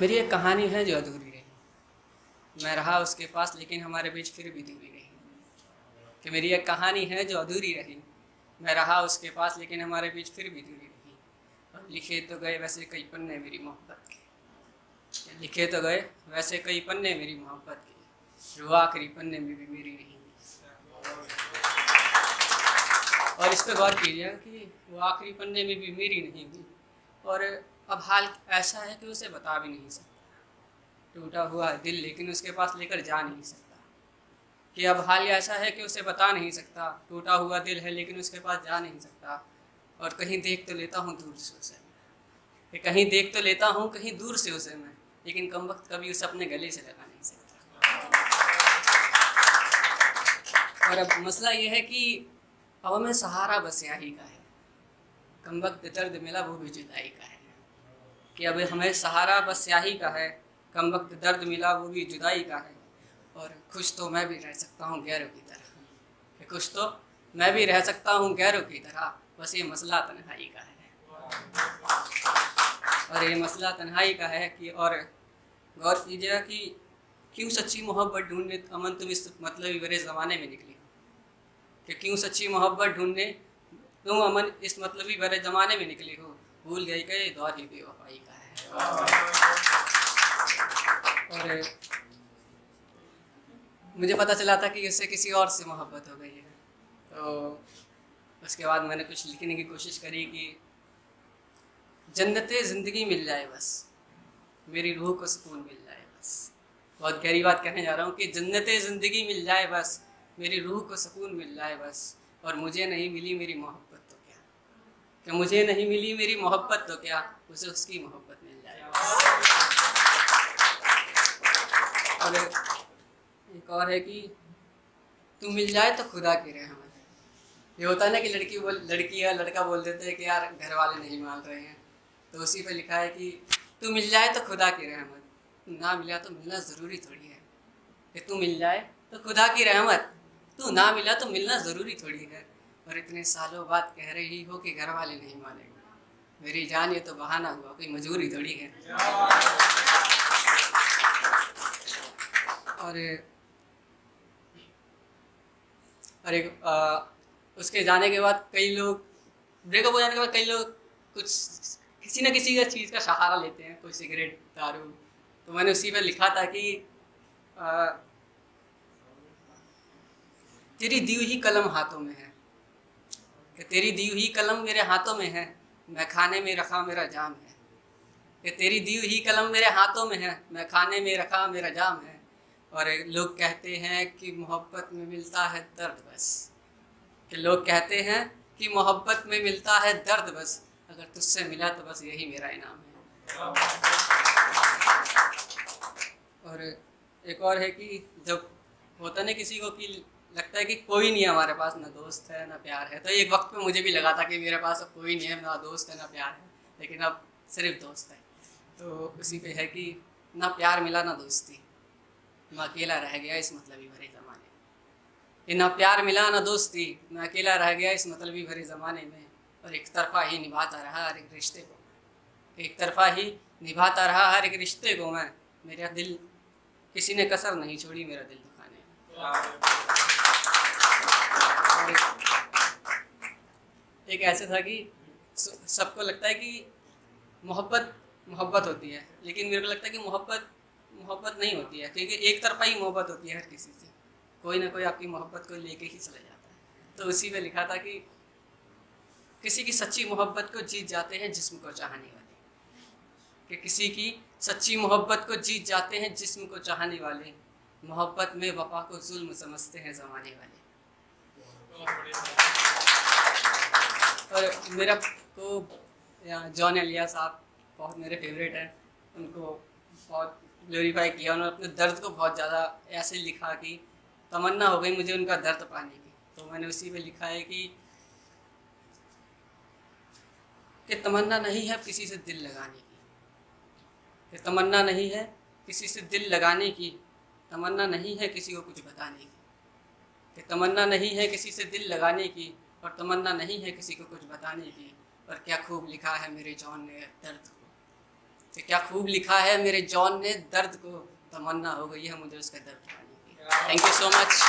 मेरी एक कहानी है जो अधूरी रही। मैं रहा उसके पास, लेकिन हमारे बीच फिर भी दूरी रही कि मेरी एक कहानी है जो अधूरी रही। मैं रहा उसके पास, लेकिन हमारे बीच फिर भी दूरी रही और लिखे तो गए वैसे कई पन्ने मेरी मोहब्बत के। लिखे तो गए वैसे कई पन्ने मेरी मोहब्बत के। जो आखिरी पन्ने में भी मेरी रही। और इस पर गौर कीजिए कि वो आखिरी पन्ने में भी मेरी नहीं हुई। और अब हाल ऐसा है कि उसे बता भी नहीं सकता। टूटा हुआ दिल लेकिन उसके पास लेकर जा नहीं सकता। कि अब हाल ऐसा है कि उसे बता नहीं सकता। टूटा हुआ दिल है लेकिन उसके पास जा नहीं सकता। और कहीं देख तो लेता हूँ दूर से उसे कि कहीं देख तो लेता हूँ, कहीं दूर से उसे मैं। लेकिन कम वक्त कभी उसे अपने गले से लगा नहीं सकता। और अब मसला ये है कि अब हमें सहारा बस यही का है। कम वक्त दर्द मिला वो भी जुदाई का है। कि अब हमें सहारा बस स्याही का है, कम वक्त दर्द मिला वो भी जुदाई का है। और खुश तो मैं भी रह सकता हूँ गैरों की तरह। खुश तो मैं भी रह सकता हूँ गैरों की तरह। बस ये मसला तन्हाई का है। और ये मसला तन्हाई का है कि और गौर कीजिएगा कि क्यों सच्ची मोहब्बत ढूँढने, अमन तुम इस मतलब बड़े ज़माने में निकली। कि क्यों सच्ची मोहब्बत ढूँढने, तुम अमन इस मतलबी बड़े ज़माने में निकली हो। भूल गई के दौर ही बेवफाई का है। और मुझे पता चला था कि उससे किसी और से मोहब्बत हो गई है। तो उसके बाद मैंने कुछ लिखने की कोशिश करी कि जन्नत ज़िंदगी मिल जाए बस, मेरी रूह को सुकून मिल जाए बस। बहुत गहरी बात कहने जा रहा हूँ कि जन्नत ज़िंदगी मिल जाए बस, मेरी रूह को सुकून मिल जाए बस, और मुझे नहीं मिली मेरी मोहब्बत। कि मुझे नहीं मिली मेरी मोहब्बत तो क्या उसे उसकी मोहब्बत मिल जाए? और एक और है कि तू मिल जाए तो खुदा की रहमत है ये होता है ना कि लड़की बोल, लड़की या लड़का बोल देते हैं कि यार घर वाले नहीं मान रहे हैं। तो उसी पे लिखा है कि तू मिल जाए तो खुदा की रहमत ना मिला तो मिलना ज़रूरी थोड़ी है। कि तू मिल जाए तो खुदा की रहमत तू ना मिला तो मिलना ज़रूरी थोड़ी है। और इतने सालों बाद कह रही हो कि घर वाले नहीं मानेंगे। मेरी जान ये तो बहाना हुआ कोई मजबूरी थोड़ी है। और और एक आ, उसके जाने के बाद कई लोग ब्रेकअप हो जाने के बाद कई लोग कुछ किसी न किसी का चीज़ का सहारा लेते हैं कोई सिगरेट दारू। तो मैंने उसी पर लिखा था कि आ, तेरी दी हुई कलम हाथों में है। कि तेरी दी हुई कलम मेरे हाथों में है, मैं खाने में रखा मेरा जाम है। कि तेरी दी हुई कलम मेरे हाथों में है, मैं खाने में रखा मेरा जाम है। और लोग कहते हैं कि मोहब्बत में मिलता है दर्द बस। कि लोग कहते हैं कि मोहब्बत में मिलता है दर्द बस। अगर तुझसे मिला तो बस यही मेरा इनाम है। और एक और है कि जब होता नहीं किसी को कि लगता है कि कोई नहीं है हमारे पास, ना दोस्त है, ना प्यार है। तो एक वक्त पे मुझे भी लगा था कि मेरे पास अब कोई नहीं है, ना दोस्त है, ना प्यार है। लेकिन अब सिर्फ़ दोस्त है। तो उसी पे है कि ना प्यार मिला, ना दोस्ती। मैं अकेला रह गया इस मतलबी भरे ज़माने में। ना प्यार मिला, ना दोस्ती। मैं अकेला रह गया इस मतलबी भरे ज़माने में। और एक तरफा ही निभाता रहा हर एक रिश्ते को एक तरफा ही निभाता रहा हर एक रिश्ते को मैं। मेरा दिल, किसी ने कसर नहीं छोड़ी मेरा दिल। एक ऐसे था कि सबको लगता है कि मोहब्बत मोहब्बत होती है, लेकिन मेरे को लगता है कि मोहब्बत मोहब्बत नहीं होती है, क्योंकि एक तरफा ही मोहब्बत होती है हर किसी से। कोई ना कोई आपकी मोहब्बत को लेके ही चला जाता है। तो उसी में लिखा था कि किसी की सच्ची मोहब्बत को जीत जाते हैं जिस्म को चाहने वाले। कि किसी की सच्ची मोहब्बत को जीत जाते हैं जिस्म को चाहने वाले। मोहब्बत में वफा को जुल्म समझते हैं ज़माने वाले। और मेरा को जॉन एलिया साहब बहुत मेरे फेवरेट हैं। उनको बहुत ग्लोरीफाई किया, उन्होंने अपने दर्द को बहुत ज़्यादा ऐसे लिखा कि तमन्ना हो गई मुझे उनका दर्द पाने की। तो मैंने उसी में लिखा है कि कि तमन्ना नहीं है किसी से दिल लगाने की। कि तमन्ना नहीं है किसी से दिल लगाने की। तमन्ना नहीं है किसी को कुछ बताने की। कि तमन्ना नहीं है किसी से दिल लगाने की और तमन्ना नहीं है किसी को कुछ बताने की। और क्या खूब लिखा है मेरे जॉन ने दर्द को। तो क्या खूब लिखा है मेरे जॉन ने दर्द को। तमन्ना हो गई है मुझे उसका दर्द थैंक यू सो मच